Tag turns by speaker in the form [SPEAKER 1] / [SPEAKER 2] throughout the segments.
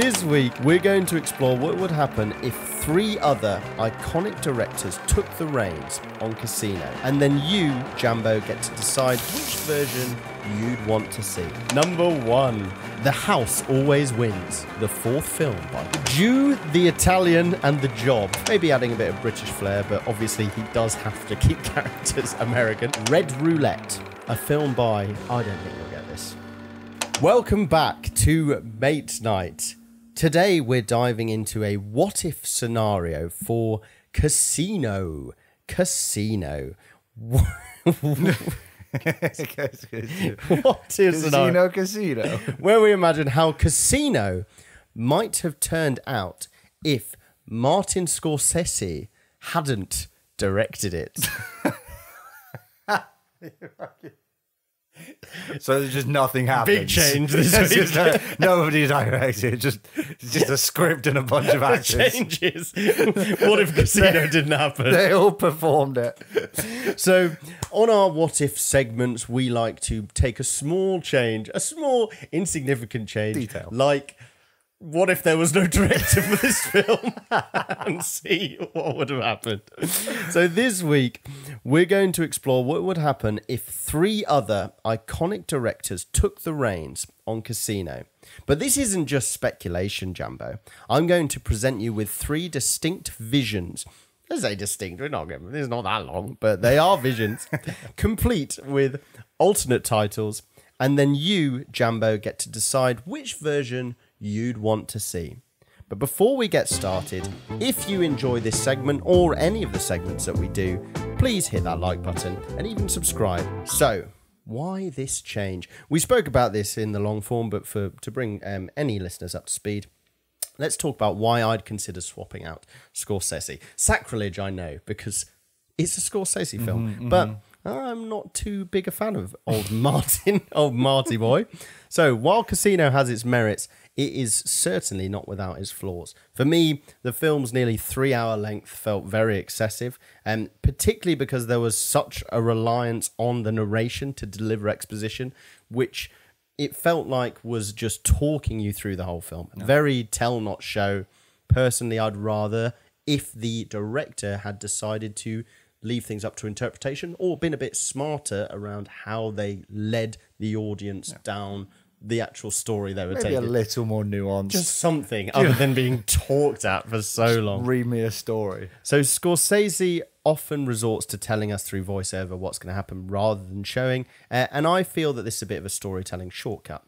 [SPEAKER 1] This week, we're going to explore what would happen if three other iconic directors took the reins on Casino. And then you, Jambo, get to decide which version you'd want to see. Number one The House Always Wins, the fourth film by Jew, the Italian, and the Job. Maybe adding a bit of British flair, but obviously he does have to keep characters American. Red Roulette, a film by, I don't think you'll get this. Welcome back to Mate Night. Today we're diving into a what if scenario for Casino. Casino. what is scenario?
[SPEAKER 2] Casino, casino.
[SPEAKER 1] Where we imagine how Casino might have turned out if Martin Scorsese hadn't directed it.
[SPEAKER 2] So there's just nothing happens.
[SPEAKER 1] Big change this week.
[SPEAKER 2] just no- nobody directed. Just it's just a script and a bunch of actors.
[SPEAKER 1] Changes. what if Casino didn't happen?
[SPEAKER 2] They all performed it.
[SPEAKER 1] So, on our what if segments, we like to take a small change, a small insignificant change,
[SPEAKER 2] Detail.
[SPEAKER 1] like what if there was no director for this film, and see what would have happened. So, this week, we're going to explore what would happen if three other iconic directors took the reins on Casino. But this isn't just speculation, Jumbo. I'm going to present you with three distinct visions I say distinct. We're not going. It's not that long, but they are visions, complete with alternate titles, and then you, Jambo, get to decide which version you'd want to see. But before we get started, if you enjoy this segment or any of the segments that we do, please hit that like button and even subscribe. So, why this change? We spoke about this in the long form, but for to bring um, any listeners up to speed, let's talk about why I'd consider swapping out Scorsese. Sacrilege, I know, because it's a Scorsese film, but I'm not too big a fan of old Martin, old Marty boy. So while Casino has its merits, it is certainly not without its flaws. For me, the film's nearly three hour length felt very excessive, and particularly because there was such a reliance on the narration to deliver exposition, which it felt like was just talking you through the whole film. Very tell not show. Personally, I'd rather if the director had decided to leave things up to interpretation or been a bit smarter around how they led the audience down the actual story they were
[SPEAKER 2] Maybe a little more nuanced.
[SPEAKER 1] Just something other than being talked at for so long.
[SPEAKER 2] read me a story.
[SPEAKER 1] So Scorsese often resorts to telling us through voiceover what's going to happen rather than showing, uh, and I feel that this is a bit of a storytelling shortcut.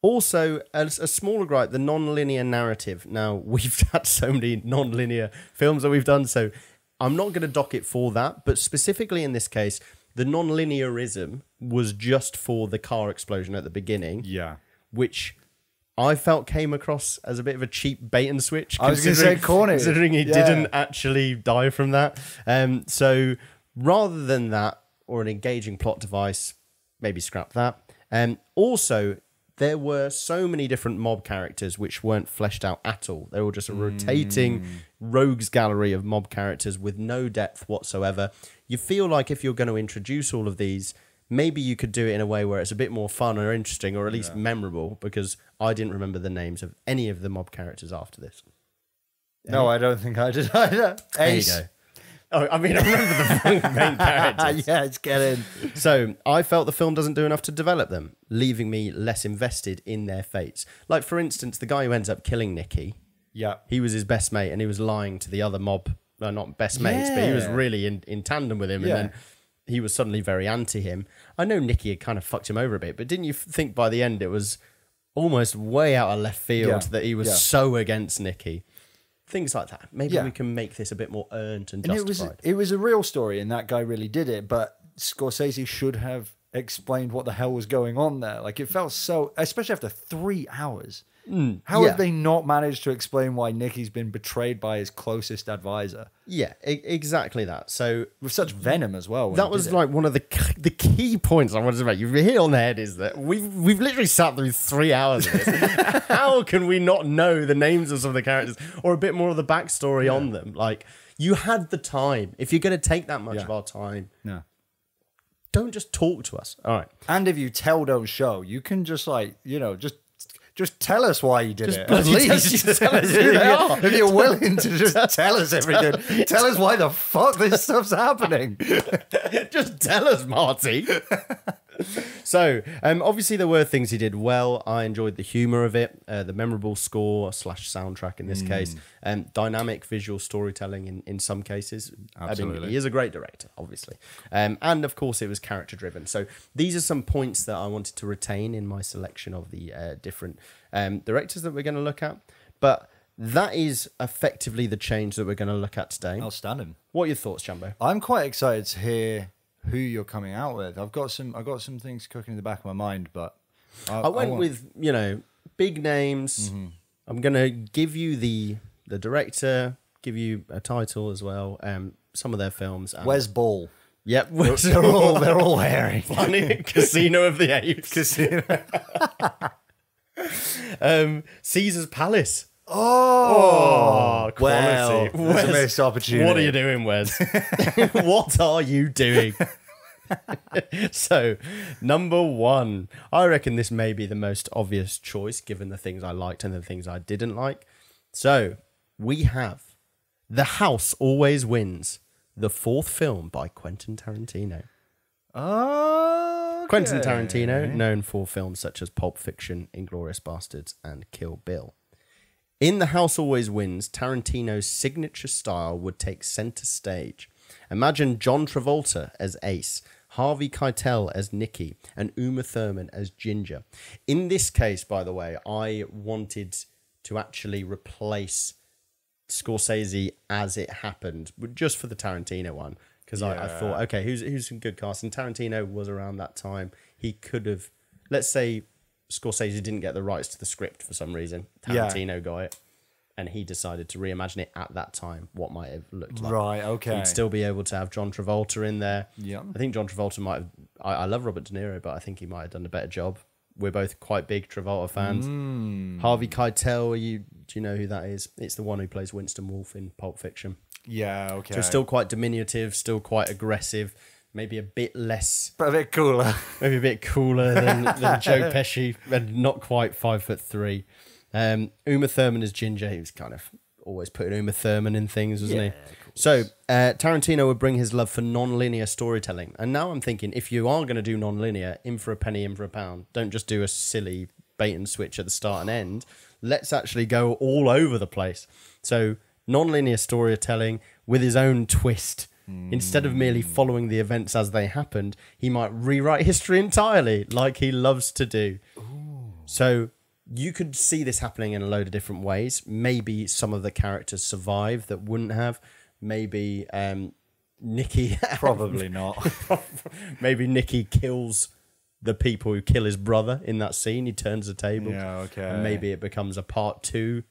[SPEAKER 1] Also, a, a smaller gripe, the non-linear narrative. Now we've had so many non-linear films that we've done, so I'm not going to dock it for that. But specifically in this case, the non-linearism was just for the car explosion at the beginning
[SPEAKER 2] Yeah.
[SPEAKER 1] which I felt came across as a bit of a cheap bait and switch.
[SPEAKER 2] I was gonna
[SPEAKER 1] considering-
[SPEAKER 2] say corny.
[SPEAKER 1] considering he
[SPEAKER 2] Yeah.
[SPEAKER 1] didn't actually die from that. Um, so rather than that, or an engaging plot device, maybe scrap that. Um, also, there were so many different mob characters which weren't fleshed out at all. They were just a rotating hmm. rogues gallery of mob characters with no depth whatsoever. You feel like if you're going to introduce all of these, maybe you could do it in a way where it's a bit more fun or interesting or at least memorable because I didn't remember the names of any of the mob characters after this.
[SPEAKER 2] No, I don't think I did either.
[SPEAKER 1] There you go. Oh, I mean, I remember the main characters.
[SPEAKER 2] yeah, it's getting.
[SPEAKER 1] So I felt the film doesn't do enough to develop them, leaving me less invested in their fates. Like, for instance, the guy who ends up killing Nicky,
[SPEAKER 2] Yeah.
[SPEAKER 1] he was his best mate and he was lying to the other mob, well, not best mates, but he was really in, in tandem with him.
[SPEAKER 2] Yeah.
[SPEAKER 1] And then he was suddenly very anti him. I know Nicky had kind of fucked him over a bit, but didn't you think by the end it was almost way out of left field
[SPEAKER 2] Yeah.
[SPEAKER 1] that he was
[SPEAKER 2] Yeah.
[SPEAKER 1] so against Nicky? Things like that. Maybe
[SPEAKER 2] Yeah.
[SPEAKER 1] we can make this a bit more earned and
[SPEAKER 2] And it
[SPEAKER 1] justified.
[SPEAKER 2] was it was a real story, and that guy really did it. But Scorsese should have explained what the hell was going on there. Like it felt so, especially after three hours. How
[SPEAKER 1] Mm, yeah.
[SPEAKER 2] have they not managed to explain why Nicky's been betrayed by his closest advisor
[SPEAKER 1] yeah, e- exactly that. So
[SPEAKER 2] with such venom as well?
[SPEAKER 1] that was like one of the the key points I wanted to make. You hit on the head is that we've we've literally sat through three hours of this. How can we not know the names of some of the characters or a bit more of the backstory on them? Like you had the time. If you're going to take that much
[SPEAKER 2] Yeah.
[SPEAKER 1] of our time,
[SPEAKER 2] no.
[SPEAKER 1] don't just talk to us. All right.
[SPEAKER 2] And if you tell, don't show, you can just like you know just Just tell us why you did
[SPEAKER 1] Just
[SPEAKER 2] it. At
[SPEAKER 1] tell- tell us who they are.
[SPEAKER 2] if you're willing to just tell us everything, tell us why the fuck this stuff's happening.
[SPEAKER 1] Just tell us, Marty. So, um, obviously, there were things he did well. I enjoyed the humor of it, uh, the memorable score slash soundtrack in this case, um, dynamic visual storytelling in, in some cases. I mean,
[SPEAKER 2] Absolutely.
[SPEAKER 1] he is a great director, obviously. Um, and of course, it was character driven. So, these are some points that I wanted to retain in my selection of the uh, different um, directors that we're going to look at. But that is effectively the change that we're going to look at today.
[SPEAKER 2] Outstanding.
[SPEAKER 1] What are your thoughts, Jumbo?
[SPEAKER 2] I'm quite excited to hear who you're coming out with. I've got some. I've got some things cooking in the back of my mind, but I,
[SPEAKER 1] I went
[SPEAKER 2] want-
[SPEAKER 1] with you know big names. I'm gonna give you the the director, give you a title as well. Um, some of their films. And,
[SPEAKER 2] Wes Ball.
[SPEAKER 1] Yep, Where's
[SPEAKER 2] They're all they're all hairy.
[SPEAKER 1] Planet Casino of the Apes. Casino, um, Caesar's Palace.
[SPEAKER 2] Oh,
[SPEAKER 1] Oh, quality.
[SPEAKER 2] well,
[SPEAKER 1] Wes,
[SPEAKER 2] missed opportunity.
[SPEAKER 1] What are you doing, Wes? what are you doing? so, number one, I reckon this may be the most obvious choice given the things I liked and the things I didn't like. So, we have The House Always Wins, the fourth film by Quentin Tarantino.
[SPEAKER 2] Oh,
[SPEAKER 1] Quentin Tarantino, known for films such as Pulp Fiction, Inglourious Basterds, and Kill Bill. In The House Always Wins, Tarantino's signature style would take center stage. Imagine John Travolta as Ace, Harvey Keitel as Nicky, and Uma Thurman as Ginger. In this case, by the way, I wanted to actually replace Scorsese as it happened, but just for the Tarantino one, because I, I thought, okay, who's who's some good cast? And Tarantino was around that time. He could have, let's say, Scorsese didn't get the rights to the script for some reason.
[SPEAKER 2] Yeah.
[SPEAKER 1] Tarantino got it, and he decided to reimagine it at that time. What might have looked like.
[SPEAKER 2] Right. Okay.
[SPEAKER 1] you'd still be able to have John Travolta in there.
[SPEAKER 2] Yeah.
[SPEAKER 1] I think John Travolta might have. I, I love Robert De Niro, but I think he might have done a better job. We're both quite big Travolta fans.
[SPEAKER 2] Hmm.
[SPEAKER 1] Harvey Keitel, are you do you know who that is? It's the one who plays Winston Wolfe in Pulp Fiction.
[SPEAKER 2] yeah. Okay.
[SPEAKER 1] So still quite diminutive, still quite aggressive, maybe a bit less,
[SPEAKER 2] but a bit cooler.
[SPEAKER 1] maybe a bit cooler than, than Joe Pesci, and not quite five foot three. Um, Uma Thurman as Ginger. He was kind of always putting Uma Thurman in things, wasn't
[SPEAKER 2] Yeah,
[SPEAKER 1] he? So uh, Tarantino would bring his love for non-linear storytelling, and now I'm thinking, if you are going to do non-linear, in for a penny, in for a pound. Don't just do a silly bait and switch at the start and end. Let's actually go all over the place. So non-linear storytelling with his own twist. Instead of merely following the events as they happened, he might rewrite history entirely, like he loves to do. So you could see this happening in a load of different ways. Maybe some of the characters survive that wouldn't have. Maybe um, Nicky,
[SPEAKER 2] Probably not.
[SPEAKER 1] maybe Nicky kills the people who kill his brother in that scene. He turns the table.
[SPEAKER 2] Yeah, okay.
[SPEAKER 1] And maybe it becomes a part two,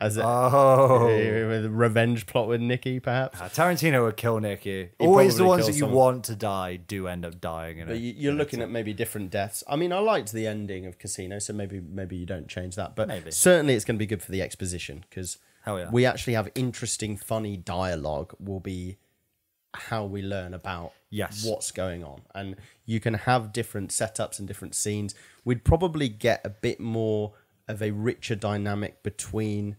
[SPEAKER 1] as a,
[SPEAKER 2] Oh.
[SPEAKER 1] with a revenge plot with Nicky, perhaps.
[SPEAKER 2] Uh, Tarantino would kill Nicky.
[SPEAKER 1] He'd
[SPEAKER 2] Always the ones
[SPEAKER 1] kill
[SPEAKER 2] that you want to die do end up dying. In
[SPEAKER 1] But
[SPEAKER 2] it.
[SPEAKER 1] you- you're looking at maybe different deaths. I mean, I liked the ending of Casino, so maybe maybe you don't change that. But
[SPEAKER 2] Maybe.
[SPEAKER 1] certainly, it's going to be good for the exposition because
[SPEAKER 2] yeah.
[SPEAKER 1] we actually have interesting, funny dialogue. Will be how we learn about
[SPEAKER 2] Yes.
[SPEAKER 1] what's going on, and you can have different setups and different scenes. We'd probably get a bit more of a richer dynamic between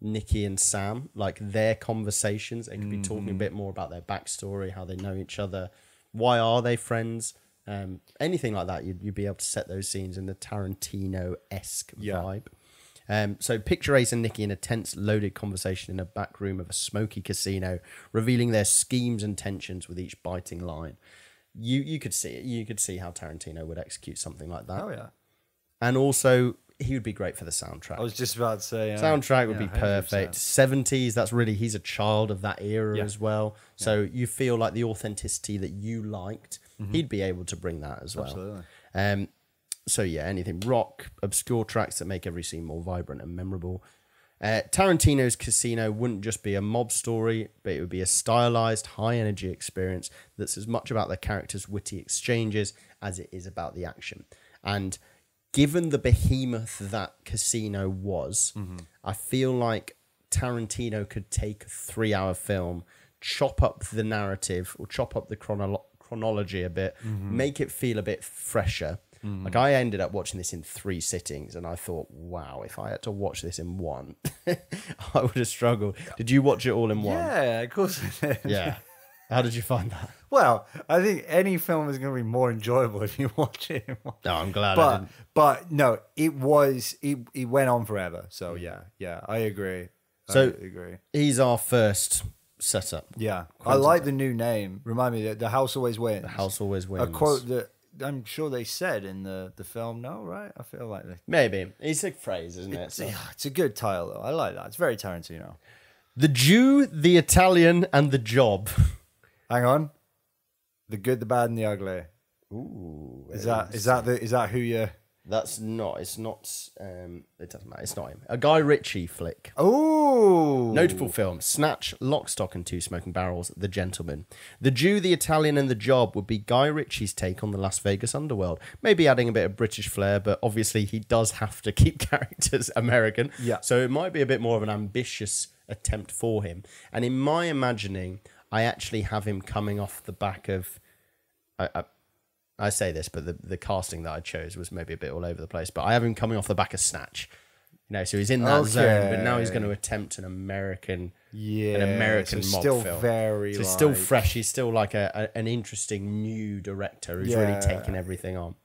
[SPEAKER 1] Nicky and Sam, like their conversations. They could be talking a bit more about their backstory, how they know each other, why are they friends, um, anything like that. You'd, you'd be able to set those scenes in the Tarantino esque
[SPEAKER 2] Yeah.
[SPEAKER 1] vibe. Um, so picture Ace and Nicky in a tense, loaded conversation in a back room of a smoky casino, revealing their schemes and tensions with each biting line. You you could see it. You could see how Tarantino would execute something like that.
[SPEAKER 2] oh yeah.
[SPEAKER 1] And also, he would be great for the soundtrack.
[SPEAKER 2] I was just about to say. uh,
[SPEAKER 1] Soundtrack would
[SPEAKER 2] yeah,
[SPEAKER 1] be perfect. 70s, that's really, he's a child of that era
[SPEAKER 2] Yeah.
[SPEAKER 1] as well. So you feel like the authenticity that you liked, he'd be able to bring that as well.
[SPEAKER 2] Mm-hmm. Absolutely.
[SPEAKER 1] Um, so yeah, anything rock, obscure tracks that make every scene more vibrant and memorable. Uh, Tarantino's Casino wouldn't just be a mob story, but it would be a stylized, high energy experience that's as much about the characters' witty exchanges as it is about the action. And given the behemoth that Casino was, mm-hmm. I feel like Tarantino could take a three hour film, chop up the narrative or chop up the chronolo- chronology a bit, mm-hmm. make it feel a bit fresher, mm-hmm. Like I ended up watching this in three sittings, and I thought, wow, if I had to watch this in one, I would have struggled. Did you watch it all in one?
[SPEAKER 2] Yeah, of course. I did.
[SPEAKER 1] Yeah. How did you find that?
[SPEAKER 2] Well, I think any film is going to be more enjoyable if you watch it.
[SPEAKER 1] No, I'm glad I
[SPEAKER 2] But but no, it was it it went on forever. So yeah, yeah, I agree.
[SPEAKER 1] So-
[SPEAKER 2] I agree.
[SPEAKER 1] He's our first setup.
[SPEAKER 2] Yeah, I like the new name. Remind me that the house always wins.
[SPEAKER 1] The house always wins.
[SPEAKER 2] A quote that I'm sure they said in the the film. No, right? I feel like they.
[SPEAKER 1] Maybe. It's a phrase, isn't it? So-
[SPEAKER 2] Yeah, it's a good title though. I like that. It's very Tarantino.
[SPEAKER 1] The Jew, the Italian, and the job.
[SPEAKER 2] Hang on, the good, the bad, and the ugly.
[SPEAKER 1] Ooh.
[SPEAKER 2] Is that is that the is that who you?
[SPEAKER 1] That's not. It's not. Um, it doesn't matter. It's not him. A Guy Ritchie flick.
[SPEAKER 2] Oh,
[SPEAKER 1] Notable films: Snatch, Lock, Stock, and Two Smoking Barrels, The Gentlemen. The Jew, the Italian, and the Job would be Guy Ritchie's take on the Las Vegas underworld. Maybe adding a bit of British flair, but obviously he does have to keep characters American.
[SPEAKER 2] Yeah.
[SPEAKER 1] So it might be a bit more of an ambitious attempt for him. And in my imagining, I actually have him coming off the back of. I, I, I say this, but the, the casting that I chose was maybe a bit all over the place. But I have him coming off the back of Snatch. You know, so he's in that zone, but now he's going to attempt an American
[SPEAKER 2] yeah,
[SPEAKER 1] an American
[SPEAKER 2] so
[SPEAKER 1] mob
[SPEAKER 2] still
[SPEAKER 1] film.
[SPEAKER 2] very.
[SPEAKER 1] So he's still fresh. He's still like a, a an interesting new director who's really
[SPEAKER 2] Yeah.
[SPEAKER 1] taking everything on.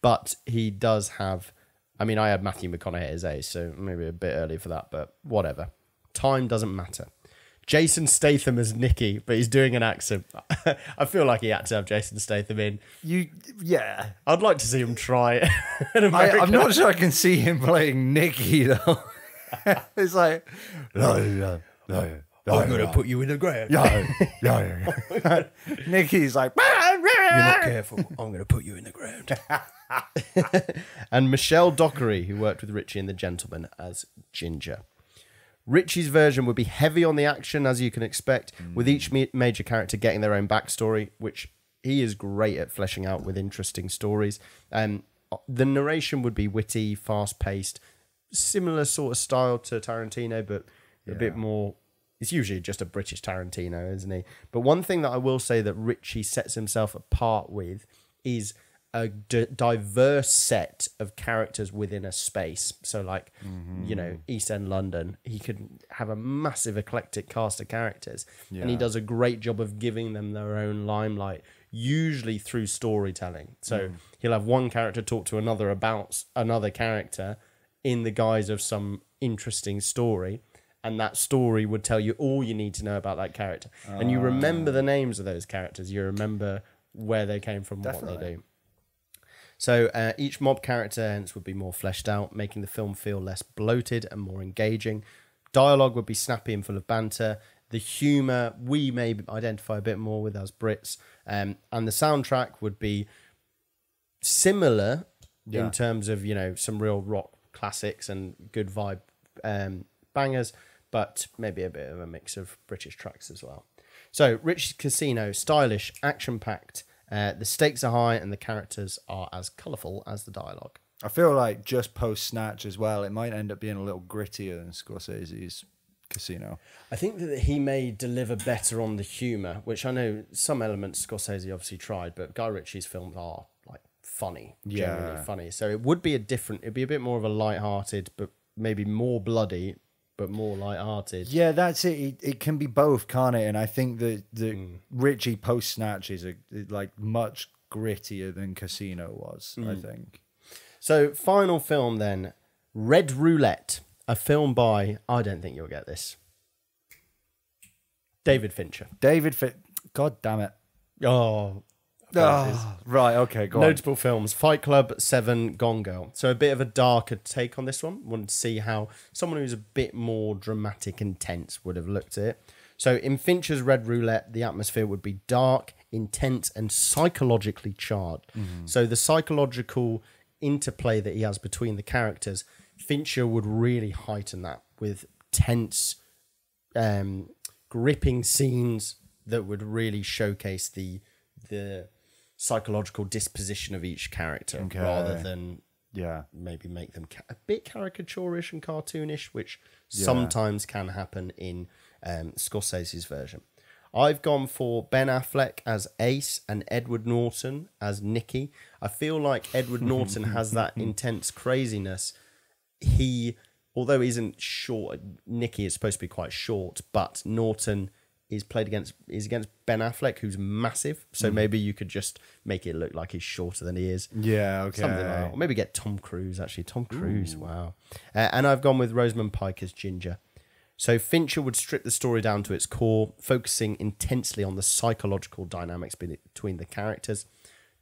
[SPEAKER 1] But he does have. I mean, I had Matthew McConaughey at his age, so maybe a bit early for that. But whatever. Time doesn't matter. Jason Statham as Nicky, but he's doing an accent. I feel like he had to have Jason Statham in.
[SPEAKER 2] You, yeah.
[SPEAKER 1] I'd like to see him try
[SPEAKER 2] I, I'm not sure I can see him playing Nicky though. it's like, no, no, no, no
[SPEAKER 1] I'm going to put you in the ground.
[SPEAKER 2] no, no. no. Nicky's like,
[SPEAKER 1] You're not careful. I'm going to put you in the ground. and Michelle Dockery, who worked with Ritchie and The Gentlemen as Ginger. Ritchie's version would be heavy on the action, as you can expect, with each ma- major character getting their own backstory, which he is great at fleshing out with interesting stories. Um, the narration would be witty, fast paced, similar sort of style to Tarantino, but a bit more. It's usually just a British Tarantino, isn't he? But one thing that I will say that Ritchie sets himself apart with is a d- diverse set of characters within a space. So, like, you know, mm-hmm. East End London, he could have a massive eclectic cast of characters, and he does a great job of giving them their own limelight, usually through storytelling. So mm. he'll have one character talk to another about another character in the guise of some interesting story. And that story would tell you all you need to know about that character. and you ah. remember the names of those characters. You remember where they came from, what they do. So uh, each mob character hence would be more fleshed out, making the film feel less bloated and more engaging. Dialogue would be snappy and full of banter. The humor we may identify a bit more with as Brits, um, and the soundtrack would be similar
[SPEAKER 2] Yeah.
[SPEAKER 1] in terms of you know some real rock classics and good vibe um, bangers, but maybe a bit of a mix of British tracks as well. So, Rich Casino, stylish, action packed. Uh, the stakes are high and the characters are as colourful as the dialogue.
[SPEAKER 2] I feel like just post Snatch as well, it might end up being a little grittier than Scorsese's Casino.
[SPEAKER 1] I think that he may deliver better on the humour, which I know some elements Scorsese obviously tried, but Guy Ritchie's films are like funny, generally
[SPEAKER 2] Yeah.
[SPEAKER 1] funny. So it would be a different, it'd be a bit more of a light-hearted, but maybe more bloody, but more light-hearted.
[SPEAKER 2] Yeah, that's it. It, it can be both, can't it? And I think that the
[SPEAKER 1] Mm.
[SPEAKER 2] Ritchie post Snatch is a, like much grittier than Casino was. I
[SPEAKER 1] Mm.
[SPEAKER 2] think.
[SPEAKER 1] So final film then, Red Roulette, a film by I don't think you'll get this. David Fincher.
[SPEAKER 2] David Fit. God damn it.
[SPEAKER 1] Oh,
[SPEAKER 2] Ah, right. Okay. Go on.
[SPEAKER 1] Notable films: Fight Club, Seven, Gone Girl. So a bit of a darker take on this one. Wanted to see how someone who's a bit more dramatic and tense would have looked at it. So in Fincher's Red Roulette, the atmosphere would be dark, intense, and psychologically charged. So the psychological interplay that he has between the characters, Fincher would really heighten that with tense, um, gripping scenes that would really showcase the the psychological disposition of each character
[SPEAKER 2] Okay.
[SPEAKER 1] rather than
[SPEAKER 2] Yeah.
[SPEAKER 1] maybe make them ca- a bit caricaturish and cartoonish, which sometimes can happen in um, Scorsese's version. I've gone for Ben Affleck as Ace and Edward Norton as Nicky. I feel like Edward Norton has that intense craziness. He, although he isn't short, Nicky is supposed to be quite short, but Norton is played against is against Ben Affleck, who's massive. So maybe you could just make it look like he's shorter than he is.
[SPEAKER 2] Yeah, okay.
[SPEAKER 1] Something like that. Or maybe get Tom Cruise, actually. Tom Cruise, wow. Uh, and I've gone with Rosamund Pike as Ginger. So Fincher would strip the story down to its core, focusing intensely on the psychological dynamics between the characters.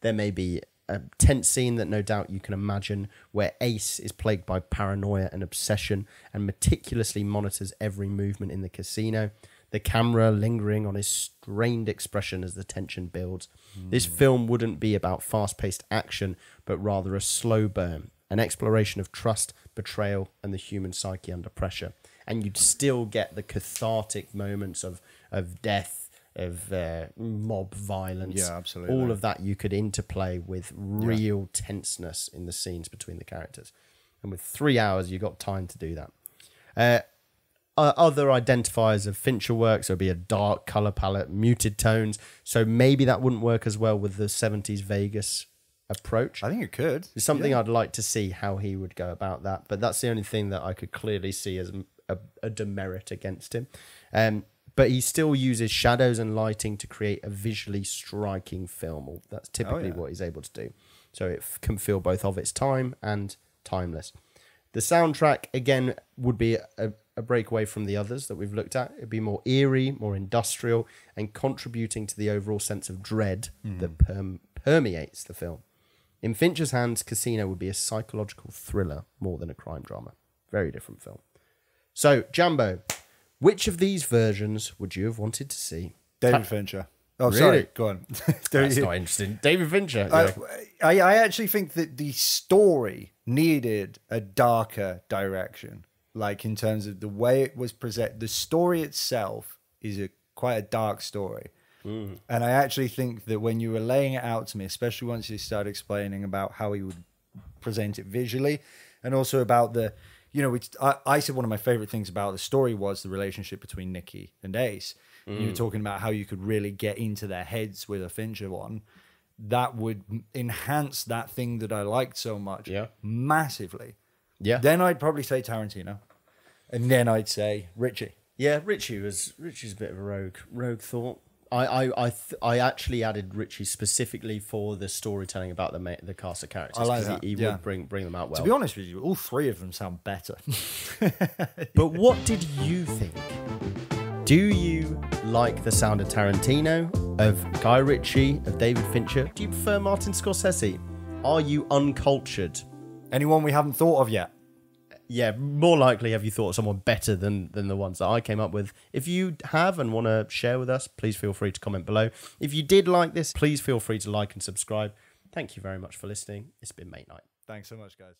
[SPEAKER 1] There may be a tense scene that no doubt you can imagine where Ace is plagued by paranoia and obsession and meticulously monitors every movement in the casino, the camera lingering on his strained expression as the tension builds. This film wouldn't be about fast paced action, but rather a slow burn, an exploration of trust, betrayal, and the human psyche under pressure. And you'd still get the cathartic moments of, of death, of uh, mob violence.
[SPEAKER 2] Yeah, absolutely.
[SPEAKER 1] All of that you could interplay with real tenseness in the scenes between the characters. And with three hours, you got time to do that. Uh, uh, other identifiers of Fincher works would be a dark color palette, muted tones. So maybe that wouldn't work as well with the 70s Vegas approach.
[SPEAKER 2] I think it could.
[SPEAKER 1] It's something I'd like to see how he would go about that. But that's the only thing that I could clearly see as a, a demerit against him. Um, but he still uses shadows and lighting to create a visually striking film. That's typically
[SPEAKER 2] yeah.
[SPEAKER 1] what he's able to do. So it can feel both of its time and timeless. The soundtrack, again, would be a, a breakaway from the others that we've looked at. It'd be more eerie, more industrial, and contributing to the overall sense of dread hmm. that perm- permeates the film. In Fincher's hands, Casino would be a psychological thriller more than a crime drama. Very different film. So, Jumbo, which of these versions would you have wanted to see?
[SPEAKER 2] David Fincher. Oh,
[SPEAKER 1] Really?
[SPEAKER 2] sorry. Go on.
[SPEAKER 1] That's not interesting. David Fincher.
[SPEAKER 2] I, I I actually think that the story needed a darker direction. Like in terms of the way it was presented, the story itself is a quite a dark story. Mm. And I actually think that when you were laying it out to me, especially once you started explaining about how he would present it visually, and also about the, you know, I, I said one of my favorite things about the story was the relationship between Nicky and Ace. You were mm. talking about how you could really get into their heads with a Fincher one. That would enhance that thing that I liked so much
[SPEAKER 1] Yeah.
[SPEAKER 2] massively.
[SPEAKER 1] yeah.
[SPEAKER 2] Then I'd probably say Tarantino. And then I'd say Ritchie.
[SPEAKER 1] Yeah, Ritchie was Ritchie's a bit of a rogue rogue thought. I I I, th- I actually added Ritchie specifically for the storytelling about the ma- the cast of characters.
[SPEAKER 2] I like that,
[SPEAKER 1] He, he
[SPEAKER 2] yeah.
[SPEAKER 1] would bring bring them out well.
[SPEAKER 2] To be honest with you, all three of them sound better.
[SPEAKER 1] But what did you think? Do you like the sound of Tarantino, of Guy Ritchie, of David Fincher? Do you prefer Martin Scorsese? Are you uncultured?
[SPEAKER 2] Anyone we haven't thought of yet?
[SPEAKER 1] Yeah, more likely have you thought of someone better than than the ones that I came up with. If you have and want to share with us, please feel free to comment below. If you did like this, please feel free to like and subscribe. Thank you very much for listening. It's been Mate Night.
[SPEAKER 2] Thanks so much, guys.